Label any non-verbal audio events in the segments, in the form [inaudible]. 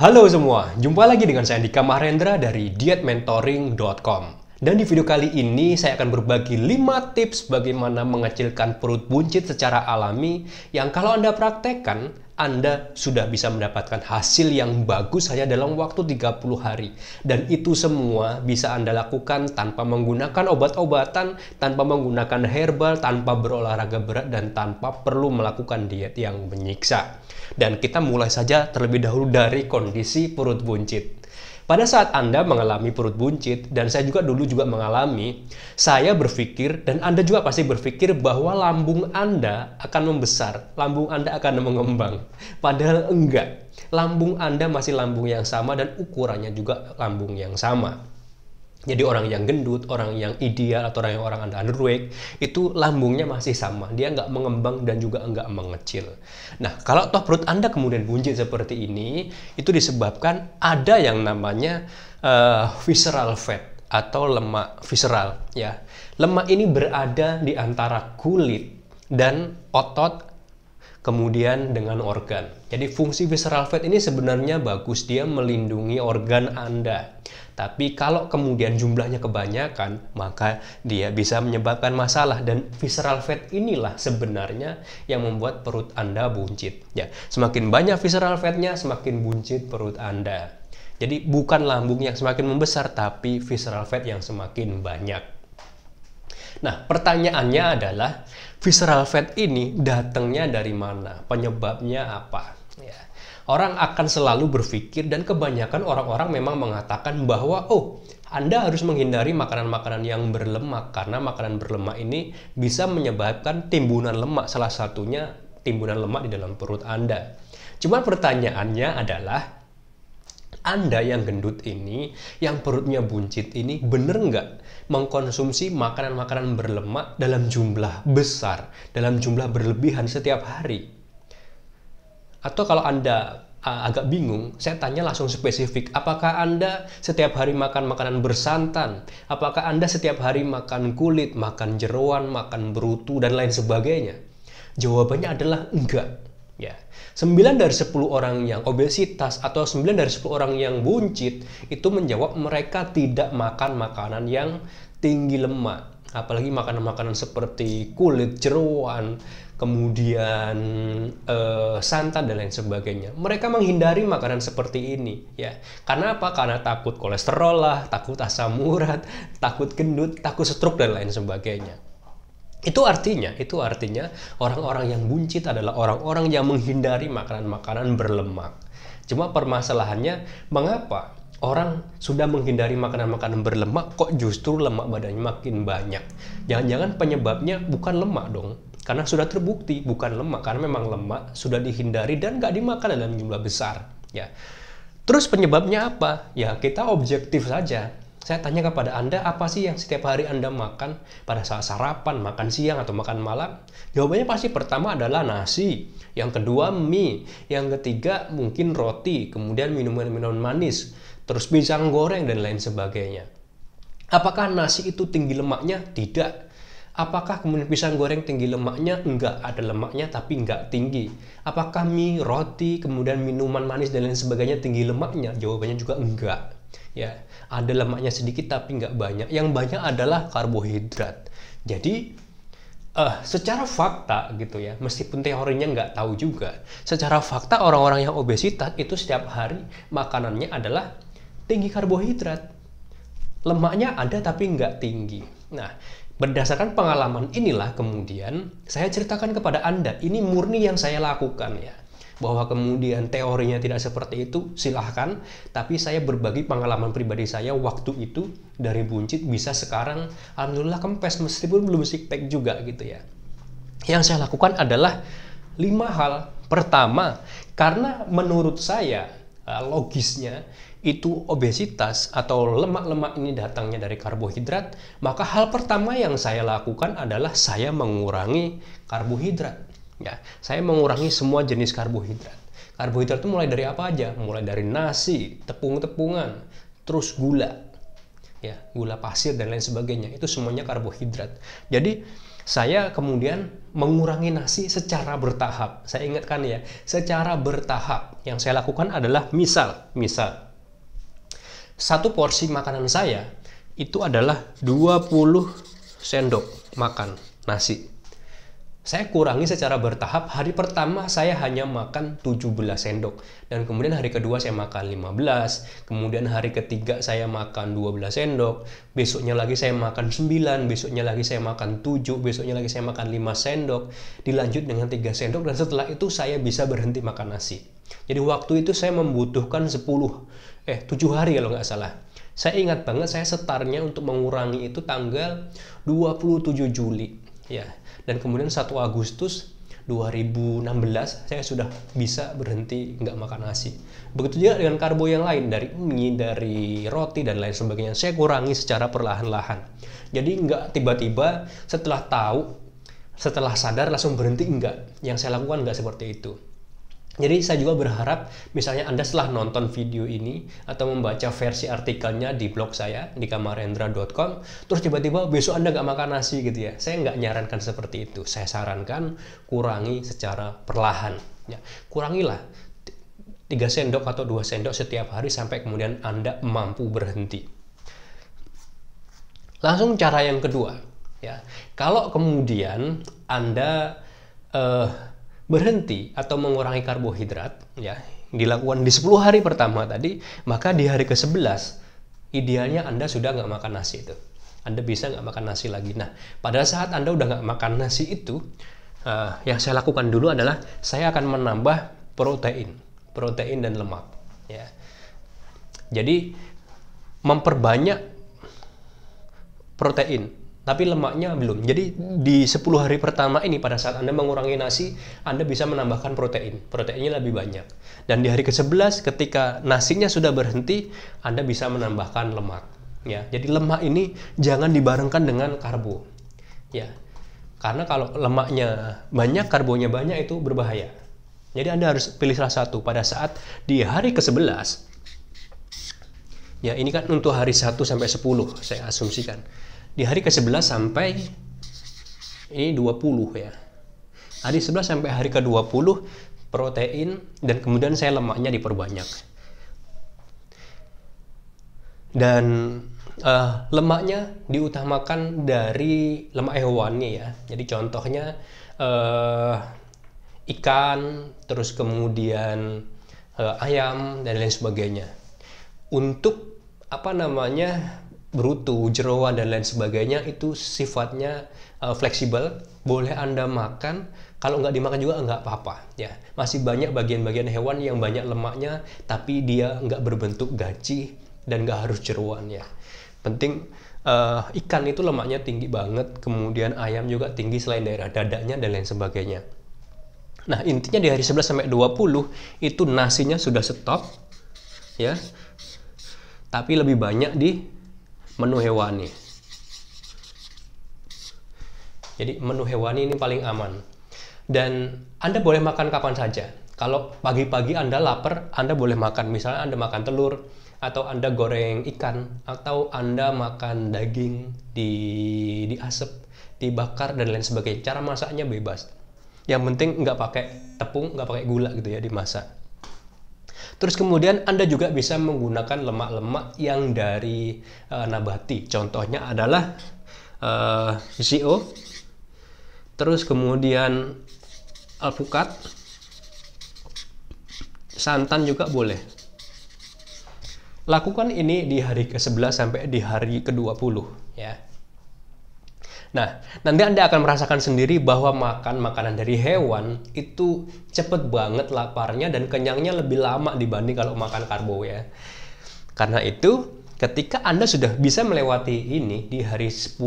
Halo semua, jumpa lagi dengan saya Andika Mahendra dari dietmentoring.com. Dan di video kali ini saya akan berbagi 5 tips bagaimana mengecilkan perut buncit secara alami yang kalau Anda praktekkan, Anda sudah bisa mendapatkan hasil yang bagus hanya dalam waktu 30 hari. Dan itu semua bisa Anda lakukan tanpa menggunakan obat-obatan, tanpa menggunakan herbal, tanpa berolahraga berat, dan tanpa perlu melakukan diet yang menyiksa. Dan kita mulai saja terlebih dahulu dari kondisi perut buncit. Pada saat Anda mengalami perut buncit, dan saya juga dulu juga mengalami, saya berpikir, dan Anda juga pasti berpikir bahwa lambung Anda akan membesar, lambung Anda akan mengembang. Padahal enggak. Lambung Anda masih lambung yang sama dan ukurannya juga lambung yang sama. Jadi orang yang gendut, orang yang ideal, atau orang yang orang anda underweight, itu lambungnya masih sama. Dia nggak mengembang dan juga nggak mengecil. Nah, kalau toh perut anda kemudian buncit seperti ini, itu disebabkan ada yang namanya uh, visceral fat atau lemak visceral. Ya, lemak ini berada di antara kulit dan otot kemudian dengan organ. Jadi fungsi visceral fat ini sebenarnya bagus, dia melindungi organ Anda. Tapi kalau kemudian jumlahnya kebanyakan, maka dia bisa menyebabkan masalah dan visceral fat inilah sebenarnya yang membuat perut Anda buncit. Ya, semakin banyak visceral fatnya, semakin buncit perut Anda. Jadi bukan lambung yang semakin membesar, tapi visceral fat yang semakin banyak. Nah, pertanyaannya adalah visceral fat ini datangnya dari mana? Penyebabnya apa? Orang akan selalu berpikir dan kebanyakan orang-orang memang mengatakan bahwa oh anda harus menghindari makanan-makanan yang berlemak karena makanan berlemak ini bisa menyebabkan timbunan lemak salah satunya timbunan lemak di dalam perut Anda. Cuma pertanyaannya adalah anda yang gendut ini, yang perutnya buncit ini, bener nggak mengkonsumsi makanan-makanan berlemak dalam jumlah besar, dalam jumlah berlebihan setiap hari? Atau kalau Anda uh, agak bingung, saya tanya langsung spesifik. Apakah Anda setiap hari makan makanan bersantan? Apakah Anda setiap hari makan kulit, makan jeruan, makan berutu, dan lain sebagainya? Jawabannya adalah enggak. Ya, 9 dari 10 orang yang obesitas atau 9 dari 10 orang yang buncit itu menjawab mereka tidak makan makanan yang tinggi lemak. Apalagi makanan-makanan seperti kulit, jeruan, kemudian eh, santan dan lain sebagainya. Mereka menghindari makanan seperti ini, ya. Karena apa? Karena takut kolesterol lah, takut asam urat, [laughs] takut gendut, takut stroke dan lain sebagainya. Itu artinya, itu artinya orang-orang yang buncit adalah orang-orang yang menghindari makanan-makanan berlemak. Cuma permasalahannya, mengapa orang sudah menghindari makanan-makanan berlemak kok justru lemak badannya makin banyak? Jangan-jangan penyebabnya bukan lemak dong, karena sudah terbukti bukan lemak. Karena memang lemak sudah dihindari dan nggak dimakan dalam jumlah besar ya. Terus penyebabnya apa? Ya kita objektif saja. Saya tanya kepada anda apa sih yang setiap hari anda makan? Pada saat sarapan makan siang atau makan malam? Jawabannya pasti pertama adalah nasi. Yang kedua mie. Yang ketiga mungkin roti. Kemudian minuman-minuman manis. Terus pisang goreng dan lain sebagainya. Apakah nasi itu tinggi lemaknya? Tidak Apakah kemudian pisang goreng tinggi lemaknya? Enggak, ada lemaknya tapi enggak tinggi. Apakah mie, roti, kemudian minuman manis dan lain sebagainya tinggi lemaknya? Jawabannya juga enggak. Ya, ada lemaknya sedikit tapi enggak banyak. Yang banyak adalah karbohidrat. Jadi uh, secara fakta gitu ya, meskipun teorinya nggak tahu juga, secara fakta orang-orang yang obesitas itu setiap hari makanannya adalah tinggi karbohidrat. Lemaknya ada tapi nggak tinggi. Nah, Berdasarkan pengalaman inilah kemudian saya ceritakan kepada Anda, ini murni yang saya lakukan ya. Bahwa kemudian teorinya tidak seperti itu, silahkan. Tapi saya berbagi pengalaman pribadi saya waktu itu dari buncit bisa sekarang Alhamdulillah kempes meskipun belum six pack juga gitu ya. Yang saya lakukan adalah lima hal. Pertama, karena menurut saya logisnya itu obesitas atau lemak-lemak ini datangnya dari karbohidrat, maka hal pertama yang saya lakukan adalah saya mengurangi karbohidrat. Ya, saya mengurangi semua jenis karbohidrat. Karbohidrat itu mulai dari apa aja? Mulai dari nasi, tepung-tepungan, terus gula, ya, gula pasir dan lain sebagainya. Itu semuanya karbohidrat. Jadi saya kemudian mengurangi nasi secara bertahap. Saya ingatkan ya, secara bertahap. Yang saya lakukan adalah misal, misal satu porsi makanan saya itu adalah 20 sendok makan nasi. Saya kurangi secara bertahap. Hari pertama saya hanya makan 17 sendok. Dan kemudian hari kedua saya makan 15. Kemudian hari ketiga saya makan 12 sendok. Besoknya lagi saya makan 9. Besoknya lagi saya makan 7. Besoknya lagi saya makan 5 sendok. Dilanjut dengan 3 sendok. Dan setelah itu saya bisa berhenti makan nasi. Jadi waktu itu saya membutuhkan 10. Eh 7 hari kalau nggak salah. Saya ingat banget saya setarnya untuk mengurangi itu tanggal 27 Juli. Ya, dan kemudian 1 Agustus 2016 saya sudah bisa berhenti nggak makan nasi. Begitu juga dengan karbo yang lain dari mie, dari roti dan lain sebagainya. Saya kurangi secara perlahan-lahan. Jadi nggak tiba-tiba setelah tahu, setelah sadar langsung berhenti enggak. Yang saya lakukan nggak seperti itu. Jadi saya juga berharap misalnya Anda setelah nonton video ini atau membaca versi artikelnya di blog saya di kamarendra.com terus tiba-tiba besok Anda nggak makan nasi gitu ya. Saya nggak nyarankan seperti itu. Saya sarankan kurangi secara perlahan. Ya, kurangilah 3 sendok atau 2 sendok setiap hari sampai kemudian Anda mampu berhenti. Langsung cara yang kedua, ya. Kalau kemudian Anda uh, berhenti atau mengurangi karbohidrat ya dilakukan di 10 hari pertama tadi maka di hari ke-11 idealnya Anda sudah nggak makan nasi itu. Anda bisa nggak makan nasi lagi. Nah pada saat Anda udah nggak makan nasi itu uh, yang saya lakukan dulu adalah saya akan menambah protein protein dan lemak ya. Jadi memperbanyak protein tapi lemaknya belum. Jadi di 10 hari pertama ini pada saat Anda mengurangi nasi, Anda bisa menambahkan protein. Proteinnya lebih banyak. Dan di hari ke-11 ketika nasinya sudah berhenti, Anda bisa menambahkan lemak. Ya, jadi lemak ini jangan dibarengkan dengan karbo. Ya. Karena kalau lemaknya banyak, karbonya banyak itu berbahaya. Jadi Anda harus pilih salah satu pada saat di hari ke-11 Ya, ini kan untuk hari 1 sampai 10 saya asumsikan di hari ke-11 sampai ini 20 ya. Hari 11 sampai hari ke-20 protein dan kemudian saya lemaknya diperbanyak. Dan uh, lemaknya diutamakan dari lemak hewani ya. Jadi contohnya uh, ikan, terus kemudian uh, ayam dan lain sebagainya. Untuk apa namanya brutu, jeroan dan lain sebagainya itu sifatnya uh, fleksibel, boleh Anda makan, kalau nggak dimakan juga nggak apa-apa ya. Masih banyak bagian-bagian hewan yang banyak lemaknya tapi dia nggak berbentuk gaji dan nggak harus jeroan ya. Penting uh, ikan itu lemaknya tinggi banget, kemudian ayam juga tinggi selain daerah dadanya dan lain sebagainya. Nah, intinya di hari 11 sampai 20 itu nasinya sudah stop ya. Tapi lebih banyak di menu hewani. Jadi menu hewani ini paling aman. Dan Anda boleh makan kapan saja. Kalau pagi-pagi Anda lapar, Anda boleh makan. Misalnya Anda makan telur, atau Anda goreng ikan, atau Anda makan daging di diasap, dibakar, dan lain sebagainya. Cara masaknya bebas. Yang penting nggak pakai tepung, nggak pakai gula gitu ya dimasak. Terus kemudian Anda juga bisa menggunakan lemak-lemak yang dari uh, nabati. Contohnya adalah uh, eh, ZO, terus kemudian alpukat, santan juga boleh. Lakukan ini di hari ke-11 sampai di hari ke-20 ya. Nah, nanti Anda akan merasakan sendiri bahwa makan makanan dari hewan itu cepet banget laparnya dan kenyangnya lebih lama dibanding kalau makan karbo ya. Karena itu, ketika Anda sudah bisa melewati ini di hari 10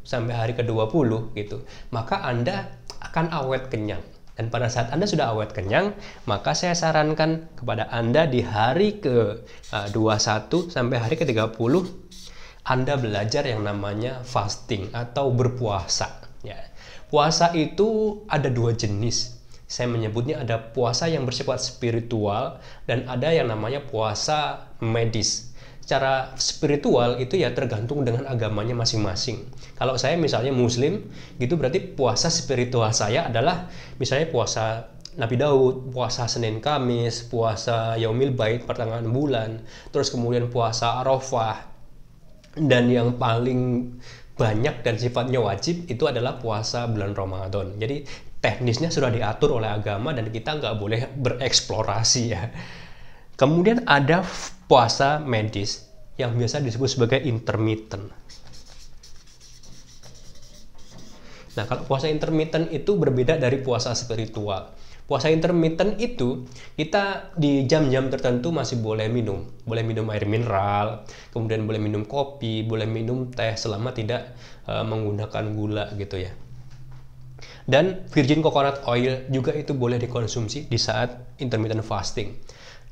sampai hari ke-20 gitu, maka Anda akan awet kenyang. Dan pada saat Anda sudah awet kenyang, maka saya sarankan kepada Anda di hari ke-21 sampai hari ke-30 anda belajar yang namanya fasting atau berpuasa. Ya. Puasa itu ada dua jenis. Saya menyebutnya ada puasa yang bersifat spiritual dan ada yang namanya puasa medis. secara spiritual itu ya tergantung dengan agamanya masing-masing. Kalau saya misalnya muslim, gitu berarti puasa spiritual saya adalah misalnya puasa Nabi Daud, puasa Senin Kamis, puasa Yaumil Bait pertengahan bulan, terus kemudian puasa Arafah, dan yang paling banyak dan sifatnya wajib itu adalah puasa bulan Ramadan. Jadi teknisnya sudah diatur oleh agama dan kita nggak boleh bereksplorasi ya. Kemudian ada puasa medis yang biasa disebut sebagai intermittent. Nah, kalau puasa intermittent itu berbeda dari puasa spiritual. Puasa intermittent itu kita di jam-jam tertentu masih boleh minum, boleh minum air mineral, kemudian boleh minum kopi, boleh minum teh selama tidak uh, menggunakan gula gitu ya. Dan virgin coconut oil juga itu boleh dikonsumsi di saat intermittent fasting.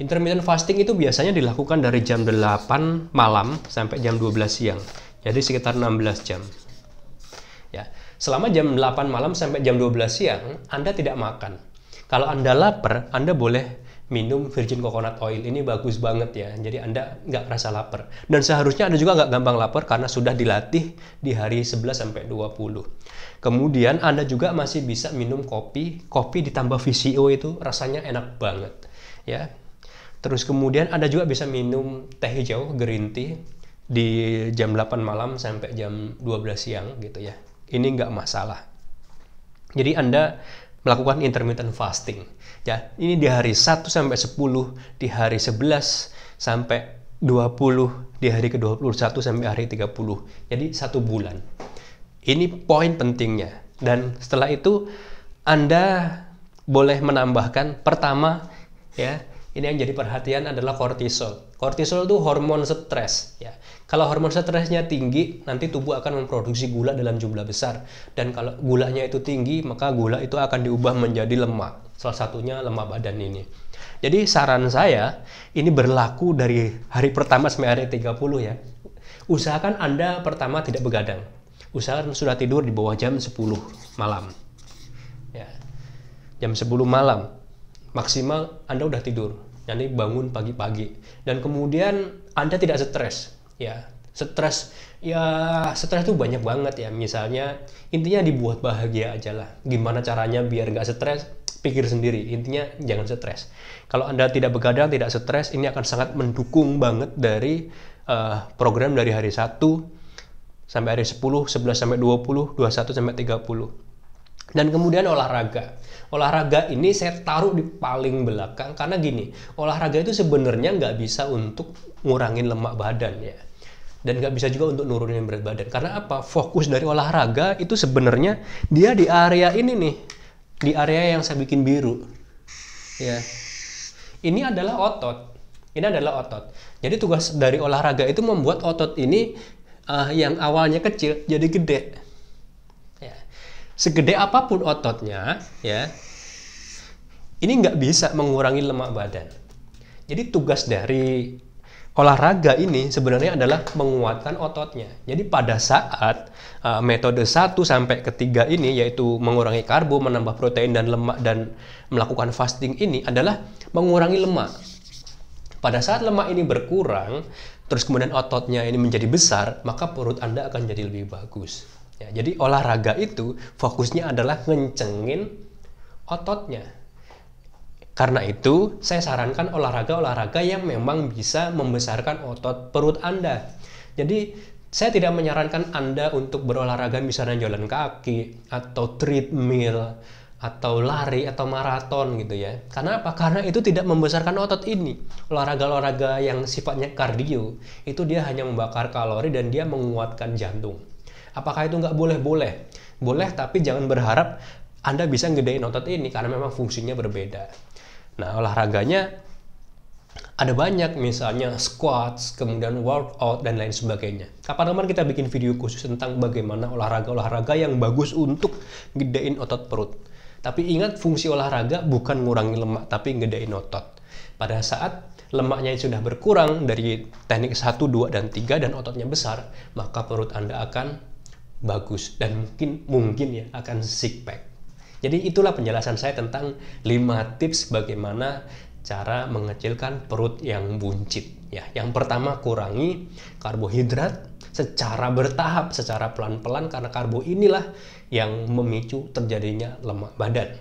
Intermittent fasting itu biasanya dilakukan dari jam 8 malam sampai jam 12 siang. Jadi sekitar 16 jam. Ya, selama jam 8 malam sampai jam 12 siang Anda tidak makan kalau Anda lapar, Anda boleh minum virgin coconut oil. Ini bagus banget ya. Jadi Anda nggak rasa lapar. Dan seharusnya Anda juga nggak gampang lapar karena sudah dilatih di hari 11 sampai 20. Kemudian Anda juga masih bisa minum kopi. Kopi ditambah VCO itu rasanya enak banget. Ya. Terus kemudian Anda juga bisa minum teh hijau, green tea di jam 8 malam sampai jam 12 siang gitu ya. Ini nggak masalah. Jadi Anda melakukan intermittent fasting. Ya, ini di hari 1 sampai 10, di hari 11 sampai 20, di hari ke-21 sampai hari 30. Jadi satu bulan. Ini poin pentingnya. Dan setelah itu Anda boleh menambahkan pertama ya, ini yang jadi perhatian adalah kortisol. Kortisol itu hormon stres ya. Kalau hormon stresnya tinggi, nanti tubuh akan memproduksi gula dalam jumlah besar. Dan kalau gulanya itu tinggi, maka gula itu akan diubah menjadi lemak. Salah satunya lemak badan ini. Jadi saran saya, ini berlaku dari hari pertama sampai hari 30 ya. Usahakan Anda pertama tidak begadang. Usahakan sudah tidur di bawah jam 10 malam. Ya. Jam 10 malam. Maksimal Anda udah tidur. Nanti bangun pagi-pagi. Dan kemudian Anda tidak stres ya. Stres ya stres itu banyak banget ya. Misalnya intinya dibuat bahagia aja lah. Gimana caranya biar nggak stres? Pikir sendiri. Intinya jangan stres. Kalau anda tidak begadang tidak stres ini akan sangat mendukung banget dari uh, program dari hari 1 sampai hari 10 11 sampai 20 21 sampai 30 dan kemudian olahraga. Olahraga ini saya taruh di paling belakang karena gini olahraga itu sebenarnya nggak bisa untuk ngurangin lemak badan ya. Dan nggak bisa juga untuk nurunin berat badan. Karena apa? Fokus dari olahraga itu sebenarnya dia di area ini nih di area yang saya bikin biru. Ya. Ini adalah otot. Ini adalah otot. Jadi tugas dari olahraga itu membuat otot ini uh, yang awalnya kecil jadi gede. Segede apa pun ototnya ya ini nggak bisa mengurangi lemak badan jadi tugas dari olahraga ini sebenarnya adalah menguatkan ototnya. Jadi pada saat uh, metode 1 sampai ketiga ini yaitu mengurangi karbo, menambah protein dan lemak dan melakukan fasting ini adalah mengurangi lemak. Pada saat lemak ini berkurang, terus kemudian ototnya ini menjadi besar, maka perut Anda akan jadi lebih bagus. Ya, jadi olahraga itu fokusnya adalah ngencengin ototnya karena itu, saya sarankan olahraga-olahraga yang memang bisa membesarkan otot perut Anda. Jadi, saya tidak menyarankan Anda untuk berolahraga misalnya jalan kaki, atau treadmill, atau lari, atau maraton gitu ya. Karena apa? Karena itu tidak membesarkan otot ini. Olahraga-olahraga yang sifatnya kardio, itu dia hanya membakar kalori dan dia menguatkan jantung. Apakah itu nggak boleh? Boleh. Boleh, tapi jangan berharap Anda bisa ngedein otot ini karena memang fungsinya berbeda. Nah, olahraganya ada banyak misalnya squats, kemudian workout dan lain sebagainya. Kapan-kapan kita bikin video khusus tentang bagaimana olahraga-olahraga yang bagus untuk gedein otot perut. Tapi ingat fungsi olahraga bukan ngurangi lemak tapi gedein otot. Pada saat lemaknya sudah berkurang dari teknik 1, 2, dan 3 dan ototnya besar, maka perut Anda akan bagus dan mungkin mungkin ya akan six pack. Jadi itulah penjelasan saya tentang 5 tips bagaimana cara mengecilkan perut yang buncit ya. Yang pertama kurangi karbohidrat secara bertahap, secara pelan-pelan karena karbo inilah yang memicu terjadinya lemak badan.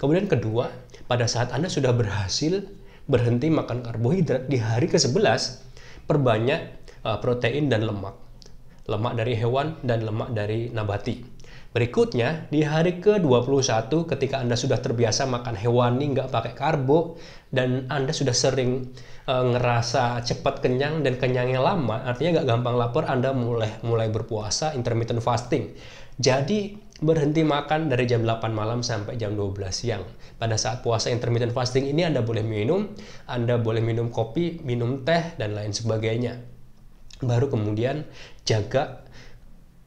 Kemudian kedua, pada saat Anda sudah berhasil berhenti makan karbohidrat di hari ke-11, perbanyak uh, protein dan lemak. Lemak dari hewan dan lemak dari nabati. Berikutnya, di hari ke-21 ketika Anda sudah terbiasa makan hewani nggak pakai karbo dan Anda sudah sering e, ngerasa cepat kenyang dan kenyangnya lama, artinya nggak gampang lapar, Anda mulai mulai berpuasa intermittent fasting. Jadi berhenti makan dari jam 8 malam sampai jam 12 siang. Pada saat puasa intermittent fasting ini Anda boleh minum, Anda boleh minum kopi, minum teh dan lain sebagainya. Baru kemudian jaga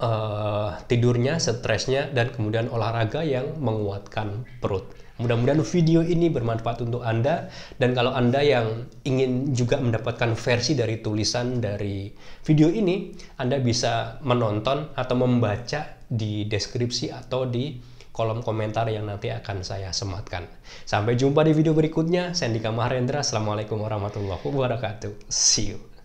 uh, tidurnya, stresnya, dan kemudian olahraga yang menguatkan perut. Mudah-mudahan video ini bermanfaat untuk Anda dan kalau Anda yang ingin juga mendapatkan versi dari tulisan dari video ini, Anda bisa menonton atau membaca di deskripsi atau di kolom komentar yang nanti akan saya sematkan. Sampai jumpa di video berikutnya. Saya Andika Maharendra. Assalamualaikum warahmatullahi wabarakatuh. See you.